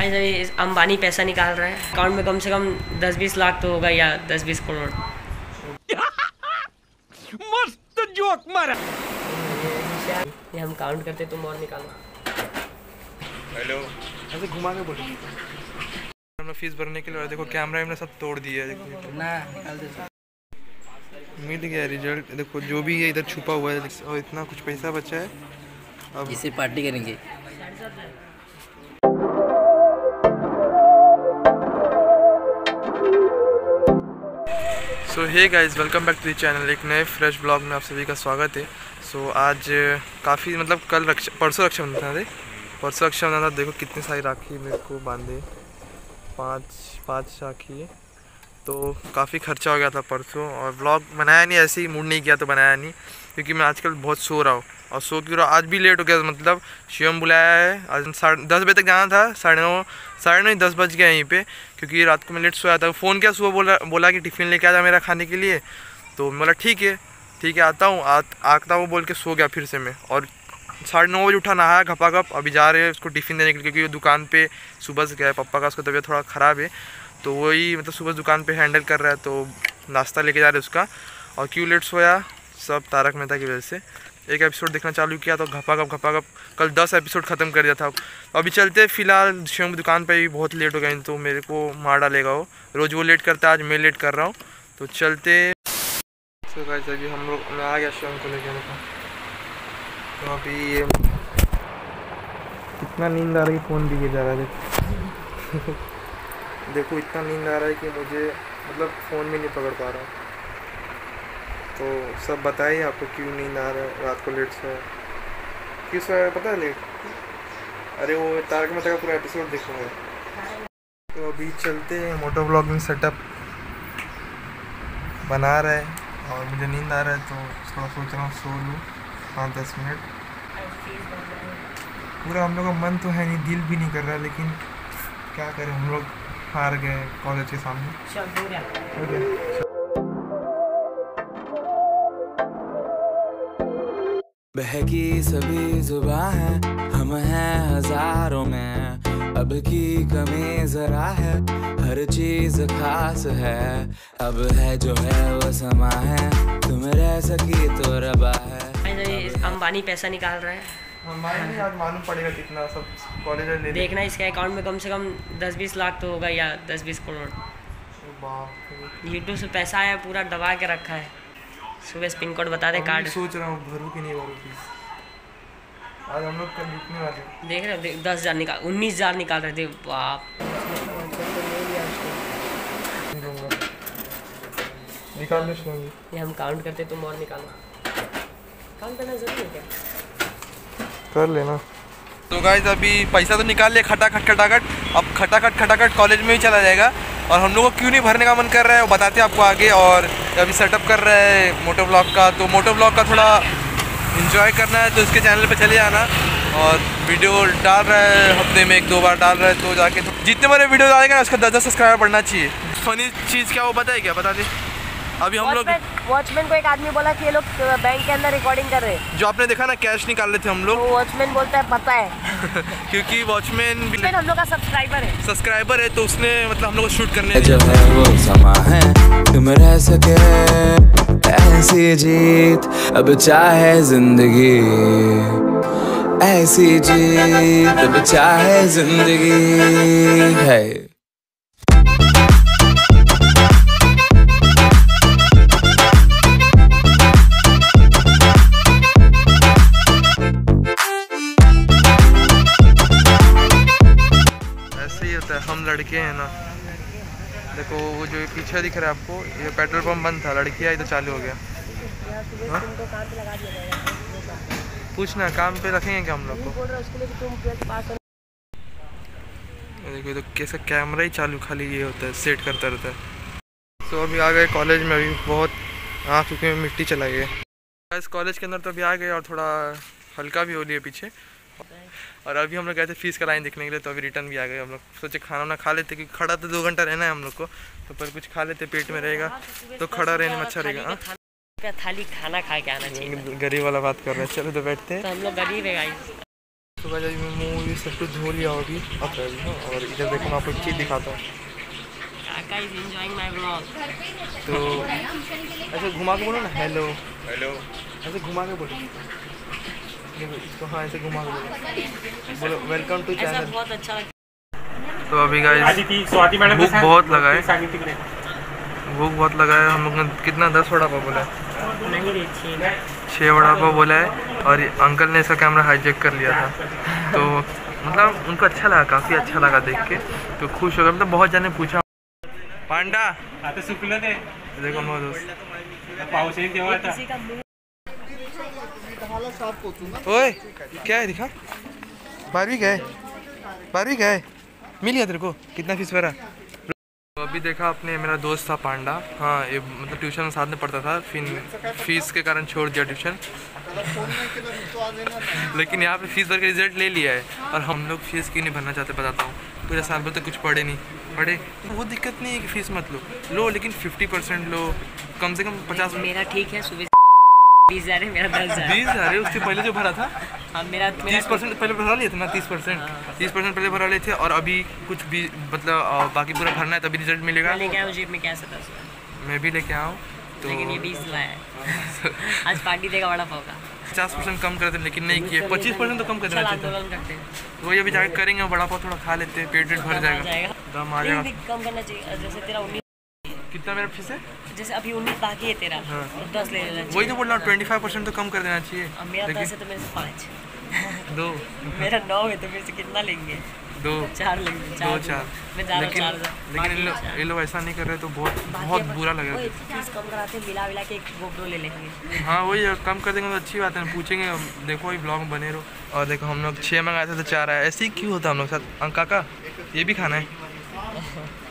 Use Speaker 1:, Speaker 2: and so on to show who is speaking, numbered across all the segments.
Speaker 1: Guys, अभी इस अंबानी पैसा निकाल रहा है। अकाउंट में कम से कम दस बीस लाख तो होगा या दस बीस करोड़।
Speaker 2: मस्त जोक मारा।
Speaker 1: ये हम काउंट करते तुम और निकालो।
Speaker 3: हेलो। ऐसे घुमा के बोलो हमने फ़ीस भरने के लिए देखो कैमरा वैमरा सब तोड़ दिया है देखो।
Speaker 4: ना निकाल दे।
Speaker 3: मिल गया रिज़ल्ट देखो जो भी है इधर छुपा हुआ है और इतना कुछ पैसा बचा है। अब
Speaker 4: इसे पार्टी करेंगे।
Speaker 3: So hey guys welcome back to the channel एक नए फ्रेश ब्लॉग में आप सभी का स्वागत है। सो so, आज काफ़ी मतलब कल रक्षा परसों रक्षाबंधन था परसों रक्षाबंधन था देखो कितनी सारी राखी मेरे को बांधे पाँच पाँच राखी तो काफ़ी खर्चा हो गया था परसों और ब्लॉग बनाया नहीं ऐसे ही मूड नहीं किया तो बनाया नहीं क्योंकि मैं आजकल बहुत सो रहा हूँ। और सो क्यों आज भी लेट हो गया मतलब शिवम बुलाया है। आज साढ़े दस बजे तक जाना था, साढ़े नौ साढ़े नौ दस बज गया यहीं पे, क्योंकि रात को मैं लेट सोया था। फ़ोन किया, सुबह बोला बोला कि टिफ़िन लेके आ मेरा खाने के लिए। तो बोला, ठीक है ठीक है, आता हूँ। आता हूँ बोल के सो गया फिर से मैं। और साढ़े नौ बजे उठा, नहाया घपा घप अभी जा रहे हैं उसको टिफ़िन देने के लिए, क्योंकि वो दुकान पे सुबह से गया है, पप्पा का उसका तबीयत थोड़ा ख़राब है। तो वही मतलब सुबह दुकान पे हैंडल कर रहा है तो नाश्ता लेके जा रहे उसका। और क्यों लेट सोया? सब तारक मेहता की वजह से। एक एपिसोड देखना चालू किया तो घपा घप घपा घप कल दस एपिसोड ख़त्म कर दिया था। अभी चलते फ़िलहाल शिवम की दुकान पर ही बहुत लेट हो गए तो मेरे को मार डालेगा वो। रोज़ वो लेट करता है, आज मैं लेट कर रहा हूँ। तो चलते तो अभी हम लोग, मैं आ गया शिवम को लेके। देखो तो अभी ये कितना नींद आ रही फ़ोन भी जा रहा है देखो, इतना नींद आ रहा है कि मुझे मतलब फ़ोन भी नहीं पकड़ पा रहा हूँ। तो सब बताइए आपको क्यों नींद आ रहा? है रात को लेट सोया क्यों सोया पता है लेट अरे वो तारक मेहता का पूरा एपिसोड देखूँगा। तो अभी चलते हैं मोटो ब्लॉगिंग सेटअप बना रहा है और मुझे नींद आ रहा है तो थोड़ा सोच रहा हूँ सो लूँ पाँच दस मिनट। पूरा हम लोग का मन तो है नहीं दिल भी नहीं कर रहा लेकिन क्या करें हम लोग हार गए कॉलेज के सामने।
Speaker 5: बहकी सभी जुबा है हम हैं हज़ारों में। अब की कमी जरा है हर चीज़ खास है। अब है जो है वो समा है तुम रह सकी तो रबा है।
Speaker 1: अंबानी पैसा निकाल रहा है।
Speaker 3: हमारे आज मालूम पड़ेगा कितना सब कॉलेज ले
Speaker 1: देखना इसके अकाउंट में कम से कम दस बीस लाख तो होगा या दस बीस करोड़।
Speaker 3: बाप
Speaker 1: यूट्यूब से पैसा आया पूरा दबा के रखा है। सुबह पिन कोड बता दे कार्ड
Speaker 3: सोच रहा हूँ भरू कि नहीं भरू फ़ीस आज हम लोग कल लूटने वाले हैं।
Speaker 1: देख रहे हो देख, दस हज़ार निकाल उन्नीस हज़ार निकाल रहे थे बाप।
Speaker 3: निकाल लो
Speaker 1: ये हम काउंट करते तुम और निकालो। काउंट करना ज़रूरी है क्या?
Speaker 3: कर लेना। तो गाइज़ अभी पैसा तो निकाल लिया खटाखट खटाखट। अब खटाखट खटाखट कॉलेज में ही चला जाएगा। और हम लोग को क्यों नहीं भरने का मन कर रहा है? वो बताते हैं आपको आगे। और अभी सेटअप कर रहा है मोटो ब्लॉग का। तो मोटो ब्लॉग का थोड़ा इन्जॉय करना है तो इसके चैनल पर चले आना। और वीडियो डाल रहा है हफ़्ते में एक दो बार डाल रहा है तो जाके तो जितने बारे वीडियो डालेंगे ना, उसका दस दस सब्सक्राइबर बढ़ना चाहिए। फनी चीज़ क्या वो बताए क्या? बता दे। अभी हम लोग
Speaker 1: वॉचमैन को एक आदमी बोला कि ये लोग बैंक के अंदर रिकॉर्डिंग कर रहे हैं।
Speaker 3: जो आपने देखा ना कैश निकाल रहे थे हम लोग।
Speaker 1: तो वॉचमैन बोलता है पता है।
Speaker 3: क्योंकि वॉचमैन भी
Speaker 1: हम लोग का सब्सक्राइबर है।
Speaker 3: सब्सक्राइबर है तो उसने मतलब हम लोग को शूट करने
Speaker 5: जो है वो समा है। तुम रह सके ऐसी जीत अब चाहे ज़िंदगी। ऐसी जीत अब चाहे ज़िंदगी। ही।
Speaker 3: देखो वो जो पीछे दिख रहा है आपको, ये पेट्रोल पंप बंद था लड़की आई तो चालू हो गया। हाँ? पूछना काम पे रखेंगे क्या हम लोग को? देखो तो कैसा कैमरा ही चालू, खाली ये होता है सेट करता रहता है। तो अभी आ गए कॉलेज में, अभी बहुत आँख में मिट्टी चला गया। इस कॉलेज के अंदर तो अभी आ गए और थोड़ा हल्का भी हो लिया पीछे। और अभी हम लोग गए थे फ़ीस का लाइन देखने के लिए तो अभी रिटर्न भी आ गए। हम लोग सोचे खाना वाना खा लेते क्योंकि खड़ा तो दो घंटा रहना है हम लोग को तो पर कुछ खा लेते पेट में रहेगा तो खड़ा रहने में अच्छा रहेगा हाँ?
Speaker 1: थाली खाना खा के आना चाहिए।
Speaker 3: गरीब वाला बात कर रहे हैं चलो तो बैठते हैं।
Speaker 1: तो हम लोग गरीब है
Speaker 3: तो गाइस अभी मैं मुँह ये सब कुछ धो लिया हूँ अभी अब हाँ और इधर देखो मैं आपको एक चीज़ दिखाता हूँ। तो ऐसे घुमा के बोलो ना हेलो हेलो ऐसे घुमा के बोलो। देखो इसको हाँ ऐसे घुमा के बोलो बोलो वेलकम टू चैनल
Speaker 1: बहुत अच्छा
Speaker 3: तो अभी गाइस
Speaker 4: स्वाति मैडम
Speaker 3: भूख बहुत लगा है। भूख बहुत लगा है। हम लोग ने कितना दस वड़ा पाव बोला है।
Speaker 1: छः
Speaker 3: वड़ा पाव बोला है और अंकल ने इसका कैमरा हाईजेक कर लिया था। तो मतलब उनको अच्छा लगा काफ़ी अच्छा लगा देख के। तो खुश हो गए। मतलब बहुत जने पूछा। पांडा
Speaker 4: आता सुकलं ते
Speaker 3: देखो मेरा दोस्त
Speaker 4: पाऊस येईल तेव्हा आता
Speaker 3: ओए क्या है दिखा? बारहवीं है। बारहवीं है। मिल गया तेरे को? कितना फ़ीस भरा? तो अभी देखा आपने मेरा दोस्त था पांडा। हाँ ये मतलब ट्यूशन में साथ में पढ़ता था फिर फ़ीस के कारण छोड़ दिया ट्यूशन लेकिन यहाँ पे फ़ीस भर के रिज़ल्ट ले लिया है। और हम लोग फ़ीस क्यों नहीं भरना चाहते बताता हूँ। पूरे साल भर तक कुछ पढ़े नहीं। पढ़े? वो दिक्कत नहीं है कि फ़ीस मत लो। लो लेकिन फिफ्टी परसेंट लो। कम से कम पचास
Speaker 1: मेरा ठीक है सुबह बीस हज़ार है मेरा दस हज़ार।
Speaker 3: बीस हज़ार है उसके पहले जो भरा था?
Speaker 1: हाँ मेरा
Speaker 3: तीस परसेंट पहले भरा लिए थे ना तीस परसेंट। तीस परसेंट पहले भरा लिए थे और अभी कुछ भी मतलब बाकी पूरा भरना है तभी रिज़ल्ट मिलेगा।
Speaker 1: मैं लेके आया जेब में
Speaker 3: भी लेके आऊँ तो
Speaker 1: लेकिन ये बीस लाया आज पार्टी देगा बड़ा पाव का।
Speaker 3: पचास परसेंट कम कर देते लेकिन नहीं किए। पच्चीस परसेंट तो कम कर
Speaker 1: चल
Speaker 3: देना चाहिए।
Speaker 1: आंदोलन करते हैं।
Speaker 3: तो वही अभी जाकर करेंगे बड़ा पाव थोड़ा खा लेते हैं पेट वेट भर जाएगा। दम आ जाएगा।
Speaker 1: कम करना चाहिए। जैसे तेरा
Speaker 3: कितना मेरा फ़ीस है?
Speaker 1: जैसे अभी उन्नीस बाकी है तेरा।
Speaker 3: हाँ।
Speaker 1: तो दस ले लेना
Speaker 3: वही तो बोल रहा हूँ ट्वेंटी फाइव परसेंट तो कम कर देना चाहिए।
Speaker 1: अब मेरा दस है तो मेरे से पाँच।
Speaker 3: दो।
Speaker 1: मेरा नौ है तो मेरे से कितना लेंगे?
Speaker 3: दो।
Speaker 1: चार लेंगे चार
Speaker 3: दो
Speaker 1: चार। मैं जा
Speaker 3: लेकिन
Speaker 1: चार हज़ार
Speaker 3: लेकिन लोग ये लोग ऐसा नहीं कर रहे तो बहुत बहुत बुरा लगेगा
Speaker 1: ओए, फ़ीस कम कराते मिला मिला के एक गोप्रो ले लेंगे।
Speaker 3: हाँ वही कम कर देंगे तो अच्छी बात है पूछेंगे देखो ये ब्लॉग बने रहो। और देखो हम लोग छः मंगाए थे तो चार आए। ऐसे ही क्यों होता है हम लोग साथ? अंका का ये भी खाना है।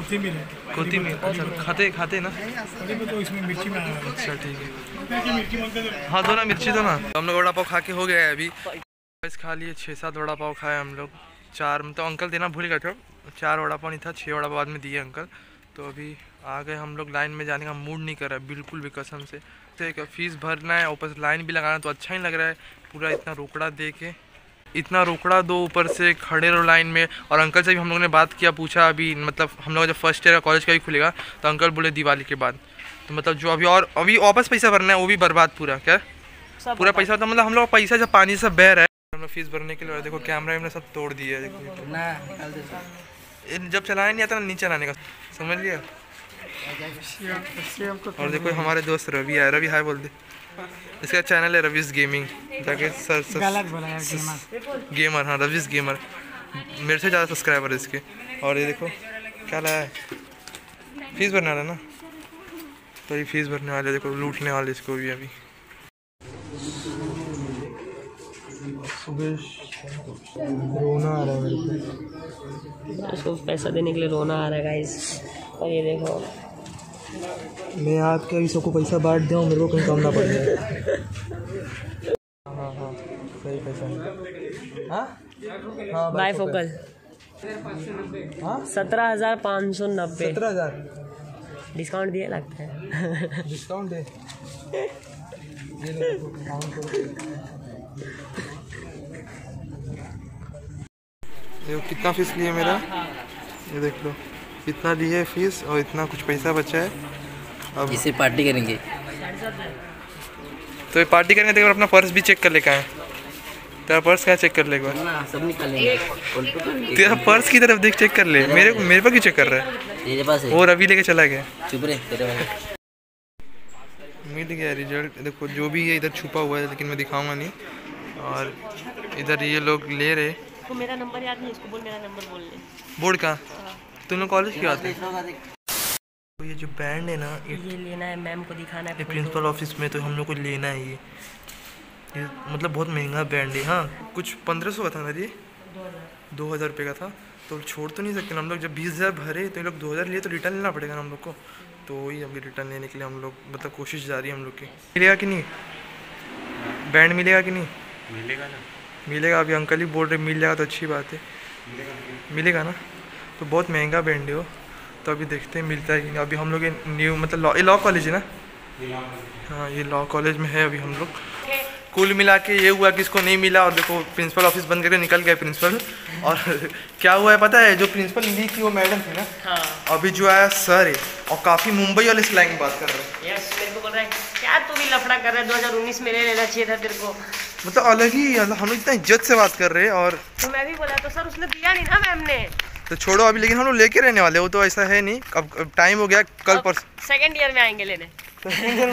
Speaker 4: कोथिंबीर आहे
Speaker 3: कोथिंबीर अच्छा खाते खाते ना?
Speaker 4: कढी तो इसमें मिर्ची में
Speaker 3: अच्छा ठीक है।
Speaker 4: है तो
Speaker 3: हाँ दो ना मिर्ची दो ना। हम लोग वड़ा पाव खा के हो गया है अभी। बस खा लिए छः सात वड़ा पाव खाए हम लोग। चार मतलब अंकल देना भूल गए थे। चार वड़ा पाव नहीं था छः वड़ा पाव बाद में दिए अंकल। तो अभी आ गए हम लोग लाइन में जाने का मूड नहीं कर रहा है बिल्कुल भी कसम से। तो एक फ़ीस भरना है ऊपर लाइन भी लगाना तो अच्छा ही लग रहा है। पूरा इतना रोकड़ा दे के इतना रोकड़ा दो ऊपर से खड़े रहो लाइन में। और अंकल से भी हम लोगों ने बात किया पूछा अभी मतलब हम लोग जब फ़र्स्ट ईयर कॉलेज का भी खुलेगा तो अंकल बोले दिवाली के बाद। तो मतलब जो अभी और अभी वापस पैसा भरना है वो भी बर्बाद पूरा क्या? पूरा पैसा तो मतलब हम लोग पैसा जब पानी से बह रहा है हम लोग फ़ीस भरने के लिए देखो कैमरा वैमरा सब तोड़ दिया है। देखो जब चलाया नहीं आता ना नहीं चलाने का समझ लिया? और देखो हमारे दोस्त रवि है रवि हाय बोल दे। इसका चैनल है रविस गेमिंग जाके सर, सर
Speaker 4: गलत बोला गेमर
Speaker 3: गेमर हाँ रविस गेमर मेरे से ज़्यादा सब्सक्राइबर है इसके। और ये देखो क्या लाया है? फ़ीस भरने वाला ना? तो ये फ़ीस भरने वाले देखो लूटने वाले इसको भी अभी। रोना आ रहा है। मेरे को
Speaker 1: पैसा देने के लिए रोना आ रहा है गाइस और ये देखो।
Speaker 3: मैं आपके अभी सबको पैसा बांट दूँ मेरे को कहीं कम ना पड़ जाए। हाँ हाँ सही पैसा। हाँ? हाँ
Speaker 1: बाय फोकल
Speaker 3: हाँ?
Speaker 1: सत्रह हज़ार पाँच सौ नब्बे।
Speaker 3: सत्रह हज़ार।
Speaker 1: डिस्काउंट दिया लगता है।
Speaker 3: डिस्काउंट दे। ये देखो कितना फ़ीस लिए मेरा? ये देख लो। इतना लिए फ़ीस और इतना कुछ पैसा बचा है? अब
Speaker 6: इसे पार्टी करेंगे।
Speaker 3: तो ये पार्टी करने के बाद अपना पर्स भी चेक कर लेकर आए। तेरा पर्स क्या चेक कर ले
Speaker 6: ना सब निकालेंगे
Speaker 3: तेरा पर्स की तरफ़ देख चेक कर ले। मेरे मेरे पर क्यों चेक कर रहा है?
Speaker 6: तेरे पास
Speaker 3: वो रवि लेके चला गया।
Speaker 6: चुप रहे तेरे
Speaker 3: मिल गया रिज़ल्ट देखो जो भी है इधर छुपा हुआ है लेकिन मैं दिखाऊँगा नहीं। और इधर ये लोग ले रहे।
Speaker 1: इसको मेरा नंबर याद नहीं इसको बोल मेरा नंबर बोल ले।
Speaker 3: बोर्ड का तुम लोग कॉलेज क्यों आते? हैं तो ये जो बैंड है ना ये
Speaker 1: ये लेना है मैम को दिखाना है
Speaker 3: प्रिंसिपल ऑफ़िस में तो हम लोग को लेना है ये। ये मतलब बहुत महँगा बैंड है हाँ। कुछ पंद्रह सौ का था ना ये दो हज़ार रुपये का था। तो छोड़ तो नहीं सकते हम लोग। जब बीस हज़ार भरे तो ये लोग दो हज़ार लिए तो रिटर्न लेना पड़ेगा ना हम लोग को। तो वही अभी रिटर्न लेने के लिए हम लोग मतलब कोशिश जारी है हम लोग की। मिलेगा कि नहीं? बैंड मिलेगा कि नहीं?
Speaker 4: मिलेगा ना।
Speaker 3: मिलेगा अभी अंकल ही बोल रहे मिल जाएगा तो अच्छी बात है। मिलेगा ना? तो बहुत महँगा बैंड है वो। तो अभी देखते हैं मिलता है कि अभी हम लोग न्यू मतलब लॉ ये लॉ कॉलेज है ना? हाँ। ये लॉ कॉलेज में है अभी हम लोग। कुल मिला के ये हुआ कि इसको नहीं मिला और देखो प्रिंसिपल ऑफ़िस बंद करके निकल गए प्रिंसिपल और क्या हुआ है पता है? जो प्रिंसिपल ली थी वो मैडम थी ना?
Speaker 1: हाँ।
Speaker 3: अभी जो आया सर है। और काफ़ी मुंबई वाले स्लैंग में बात कर रहे हैं।
Speaker 1: यस मेरे को बोल रहा है क्या तू भी लफड़ा कर रहा है? 2019 में ले लेना चाहिए था तेरे को।
Speaker 3: मतलब अलग ही हम लोग इतना इज़्ज़त से बात कर रहे हैं और
Speaker 1: तो मैं भी बोला तो सर उसने दिया नहीं ना मैम ने।
Speaker 3: तो छोड़ो अभी लेकिन हम लोग लेके रहने वाले वो तो ऐसा है नहीं। अब टाइम हो गया कल पर
Speaker 1: सेकंड ईयर में आएँगे लेने।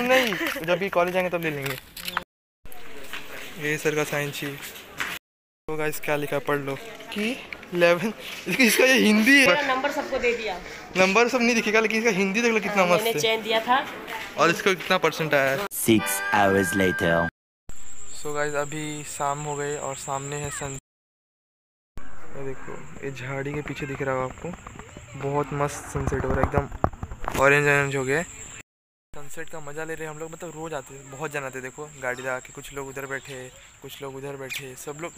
Speaker 3: नहीं। जब भी कॉलेज आएँगे तब ले लेंगे। ये सर का साइंस ही तो गाइस क्या लिखा पढ़ लो। कि 11 इसका ये हिंदी है।
Speaker 1: नंबर सबको दे दिया।
Speaker 3: नंबर सब नहीं दिखेगा लेकिन इसका हिंदी देख लो कितना मस्त है।
Speaker 1: चेन दिया था।
Speaker 3: और इसका कितना परसेंट आया है।
Speaker 7: Six hours later.
Speaker 3: So guys अभी शाम हो गए और सामने है सन ये देखो, ये झाड़ी के पीछे दिख रहा होगा आपको। बहुत मस्त सनसेट हो रहा है, एकदम ऑरेंज ऑरेंज हो गया सनसेट का मज़ा ले रहे हैं हम लोग मतलब रोज़ आते हैं, बहुत जन आते देखो, गाड़ी लगा के कुछ लोग उधर बैठे, कुछ लोग उधर बैठे, सब लोग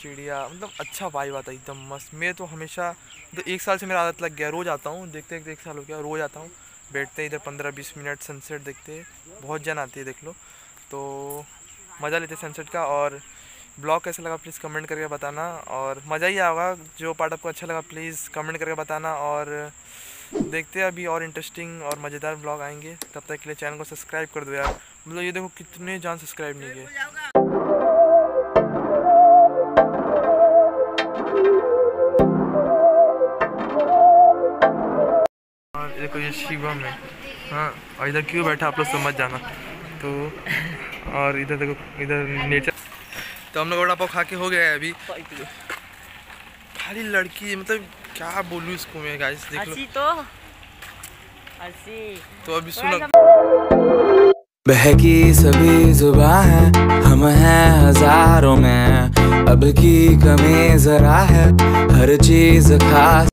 Speaker 3: चिड़िया मतलब अच्छा वाइब आता है, एकदम मस्त। मैं तो हमेशा तो एक साल से मेरा आदत लग गया, रोज़ आता हूँ, देखते देखते एक साल हो गया, रोज़ आता हूँ। बैठते इधर पंद्रह बीस मिनट सनसेट देखते, बहुत जन आती है, देख लो। तो मज़ा लेते सनसेट का और ब्लॉग कैसा लगा प्लीज़ कमेंट करके बताना और मज़ा ही आएगा जो पार्ट आपको अच्छा लगा प्लीज़ कमेंट करके बताना और देखते हैं अभी और इंटरेस्टिंग और मज़ेदार ब्लॉग आएँगे। तब तक के लिए चैनल को सब्सक्राइब कर दो यार। मतलब ये देखो कितने जान सब्सक्राइब नहीं किए। देखो ये शिवम है हाँ और इधर क्यों बैठा आप लोग समझ जाना। तो और इधर देखो, इधर नेचर तो हम लोग वड़ा पाव खा के हो गया है अभी। खाली लड़की है, मतलब क्या बोलूँ इसको मैं गाइस देख लो।
Speaker 1: तो।
Speaker 3: तो अभी सुनो।
Speaker 5: बहकी सभी जुबा है हम हैं हज़ारों में। अब की कमी जरा है हर चीज़ खास।